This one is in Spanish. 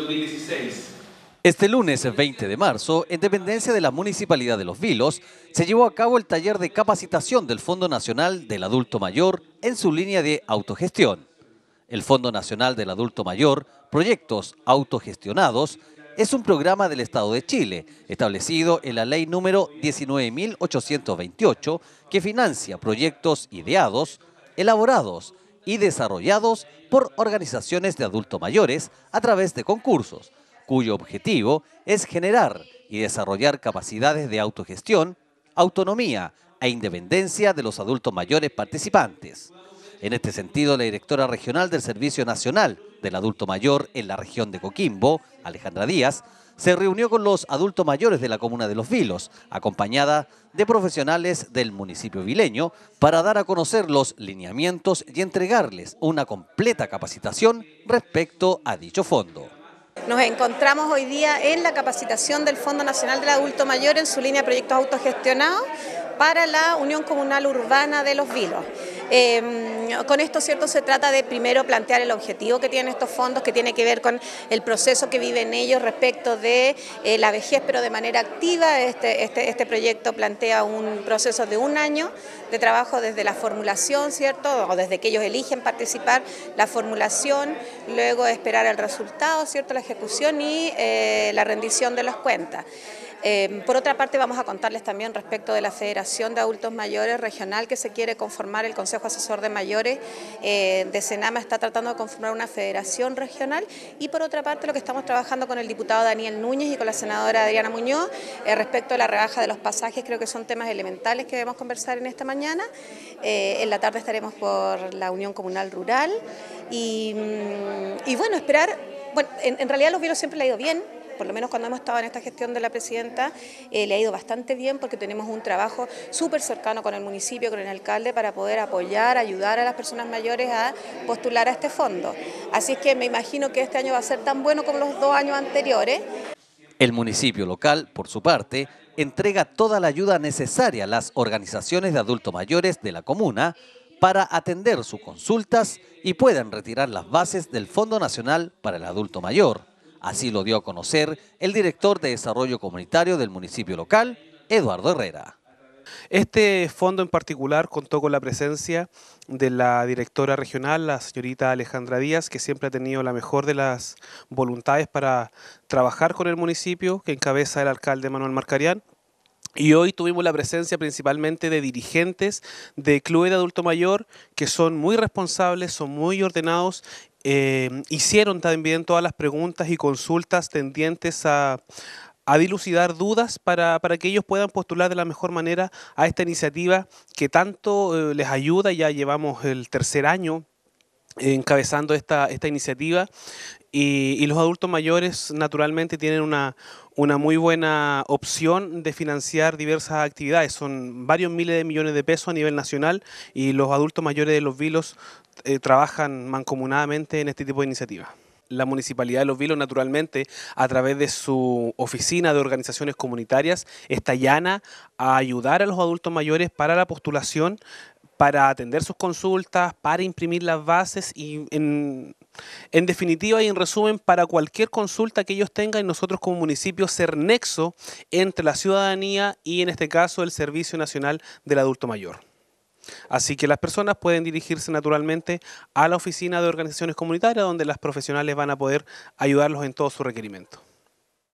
2016. Este lunes 20 de marzo, en dependencia de la Municipalidad de Los Vilos, se llevó a cabo el taller de capacitación del Fondo Nacional del Adulto Mayor en su línea de autogestión. El Fondo Nacional del Adulto Mayor, Proyectos Autogestionados, es un programa del Estado de Chile, establecido en la ley número 19.828, que financia proyectos ideados, elaborados y desarrollados por organizaciones de adultos mayores a través de concursos, cuyo objetivo es generar y desarrollar capacidades de autogestión, autonomía e independencia de los adultos mayores participantes. En este sentido, la directora regional del Servicio Nacional del Adulto Mayor en la región de Coquimbo, Alejandra Díaz, se reunió con los adultos mayores de la comuna de Los Vilos, acompañada de profesionales del municipio vileño, para dar a conocer los lineamientos y entregarles una completa capacitación respecto a dicho fondo. Nos encontramos hoy día en la capacitación del Fondo Nacional del Adulto Mayor en su línea de proyectos autogestionados para la Unión Comunal Urbana de Los Vilos. Em, con esto, ¿cierto? Se trata de primero plantear el objetivo que tienen estos fondos, que tiene que ver con el proceso que viven ellos respecto de eh, la vejez, pero de manera activa. Este, este, este, proyecto plantea un proceso de un año de trabajo desde la formulación, ¿cierto? O desde que ellos eligen participar, la formulación, luego esperar el resultado, ¿cierto? La ejecución y eh, la rendición de las cuentas. Em, por otra parte, vamos a contarles también respecto de la Federación de Adultos Mayores Regional que se quiere conformar el Consejo Asesor de Mayores eh, de Senama está tratando de conformar una federación regional y por otra parte lo que estamos trabajando con el diputado Daniel Núñez y con la senadora Adriana Muñoz eh, respecto a la rebaja de los pasajes, creo que son temas elementales que debemos conversar en esta mañana. Eh, en la tarde estaremos por la Unión Comunal Rural y, mm, bueno, esperar, bueno, en, realidad los virus siempre le ha ido bien, por lo menos cuando hemos estado en esta gestión de la presidenta, eh, le ha ido bastante bien porque tenemos un trabajo súper cercano con el municipio, con el alcalde, para poder apoyar, ayudar a las personas mayores a postular a este fondo. Así es que me imagino que este año va a ser tan bueno como los dos años anteriores. El municipio local, por su parte, entrega toda la ayuda necesaria a las organizaciones de adultos mayores de la comuna para atender sus consultas y puedan retirar las bases del Fondo Nacional para el Adulto Mayor. Así lo dio a conocer el director de Desarrollo Comunitario del municipio local, Eduardo Herrera. Este fondo en particular contó con la presencia de la directora regional, la señorita Alejandra Díaz, que siempre ha tenido la mejor de las voluntades para trabajar con el municipio, que encabeza el alcalde Manuel Marcarián. Y hoy tuvimos la presencia principalmente de dirigentes de clubes de adulto mayor que son muy responsables, son muy ordenados eh, hicieron también todas las preguntas y consultas tendientes a, dilucidar dudas para, que ellos puedan postular de la mejor manera a esta iniciativa que tanto eh, les ayuda. Ya llevamos el tercer año encabezando esta, esta iniciativa y, los adultos mayores naturalmente tienen una, una muy buena opción de financiar diversas actividades. Son varios miles de millones de pesos a nivel nacional y los adultos mayores de Los Vilos eh, trabajan mancomunadamente en este tipo de iniciativas la Municipalidad de Los Vilos, naturalmente, a través de su oficina de organizaciones comunitarias, está llana a ayudar a los adultos mayores para la postulación, para atender sus consultas, para imprimir las bases y en, definitiva y en resumen, para cualquier consulta que ellos tengan, nosotros como municipio ser nexo entre la ciudadanía y en este caso el Servicio Nacional del Adulto Mayor. Así que las personas pueden dirigirse naturalmente a la oficina de organizaciones comunitarias donde las profesionales van a poder ayudarlos en todo su requerimiento.